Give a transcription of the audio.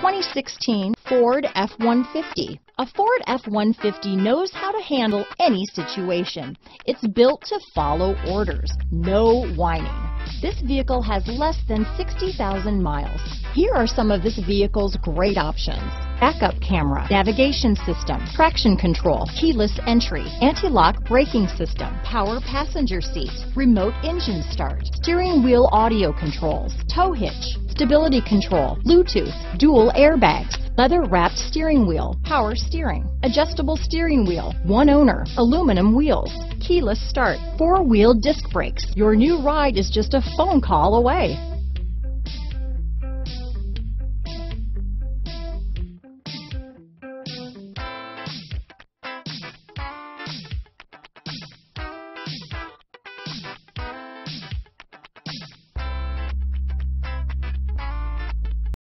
2016 Ford F-150. A Ford F-150 knows how to handle any situation. It's built to follow orders, no whining. This vehicle has less than 60,000 miles. Here are some of this vehicle's great options. Backup camera, navigation system, traction control, keyless entry, anti-lock braking system, power passenger seat, remote engine start, steering wheel audio controls, tow hitch, stability control, Bluetooth, dual airbags, leather wrapped steering wheel, power steering, adjustable steering wheel, one owner, aluminum wheels, keyless start, four wheel disc brakes. Your new ride is just a phone call away.